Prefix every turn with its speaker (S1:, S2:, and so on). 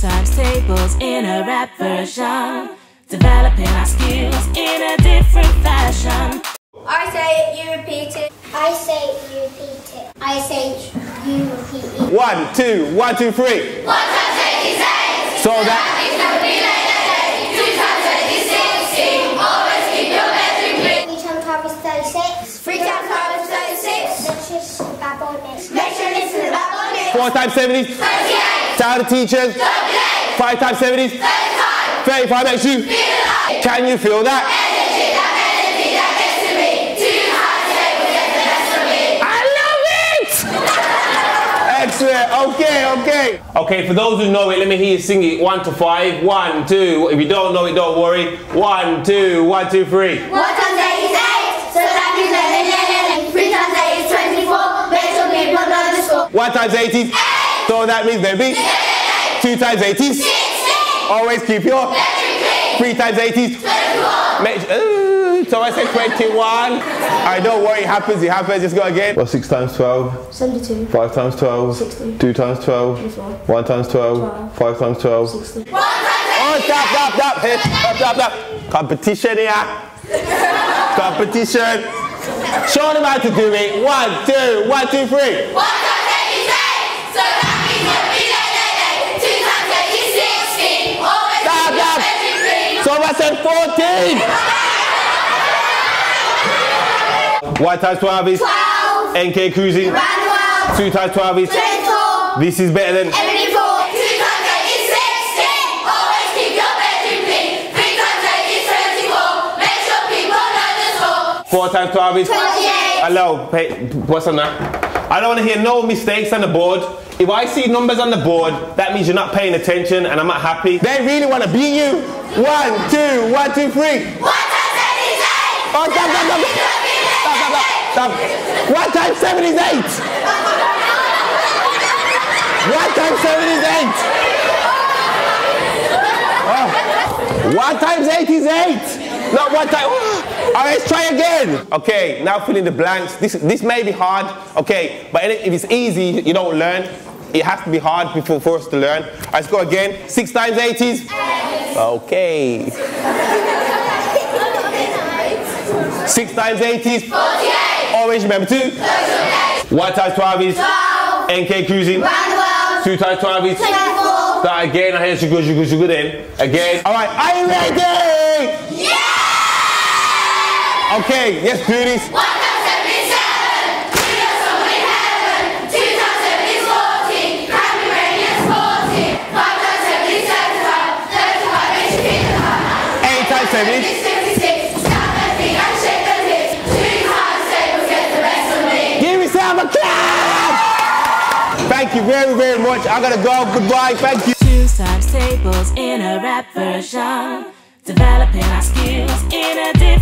S1: turntables in a rap version. Developing our skills in a different fashion.
S2: I say it, you repeat it.
S3: I say it, you repeat it. I say it, you repeat it.
S4: One, two, one, two, three.
S5: One times eighty-six.
S4: So that. Four times 70. 38. Tired
S5: of teaching?
S4: Five times
S5: 70?
S4: 35 makes you? Can you feel that?
S5: Energy, that energy that gets to me. Two times table gets the me.
S4: I love it! Excellent. Okay, okay. Okay, for those who know it, let me hear you sing it. One to five. One, two. If you don't know it, don't worry. One, two, one, two, three.
S5: One times eight is eight. So that means eleven. Three times eight is twenty-four. Based on people, another score.
S4: One times eight is eight. So that means baby. Two times eight is. Always keep your. Three times eight is.
S5: Twenty-one.
S4: Uh, so I said 21. Alright, don't worry, it happens, it happens. Just go again. What's 6 times 12?
S6: 72,
S4: 5 times 12?
S6: 60.
S4: 2 times 12?
S6: 24.
S4: 1 times 12?
S6: Twelve.
S4: 5 times 12?
S6: 60.
S5: One times
S4: Oh,
S5: eight.
S4: stop, stop, stop. Hey, stop, stop, stop. Competition here. Competition. Show them how to do it. One, two, one, two, three.
S5: One clean.
S4: Said 14. 1 times 12 is
S5: Twelve.
S4: NK cruising.
S5: Round the world.
S4: 2 times 12 is
S5: Twenty-four.
S4: this is better than
S5: Seventy-four. Two times eight is sixteen. Always keep your bedroom clean. Three times eight is twenty-four. Make sure people know
S4: 4 times 12 is
S5: Twenty-eight.
S4: Hello, pay, what's on that? I don't want to hear no mistakes on the board. If I see numbers on the board, that means you're not paying attention and I'm not happy. They really want to beat you. One, two, one, two, three.
S5: One times eight is eight.
S4: Oh, stop, stop, stop, stop. Stop, stop, stop, stop. One times seven is eight. One times seven is eight. Oh. One times eight is eight. Not one time. All right, let's try again. Okay, now fill in the blanks. This, this may be hard. Okay, but if it's easy, you don't learn. It has to be hard before for us to learn. All right, let's go again. Six times eight is. Okay. Six times eight is.
S5: Forty-eight.
S4: Always remember two. One times twelve is.
S5: Twelve.
S4: NK cruising.
S5: Round world.
S4: Two times twelve is.
S5: Twenty-four.
S4: Start again. I hear sugar, sugar, sugar. Then again. All right, are you ready?
S5: Yeah!
S4: Okay,
S5: times seven is seven. We got someone in heaven. Two times is fourteen. Happy rain is fourteen. Five times seven is seventy-five. Thirty-five makes you feel alive.
S4: Eight times seven is.
S5: It's fifty-six. Stab their feet and shake their times tables get the best of me.
S4: Give yourself a clap. Thank you very, very much. I gotta go. Goodbye. Thank you.
S1: Twos times tables in a rap version. Developing our skills in a different.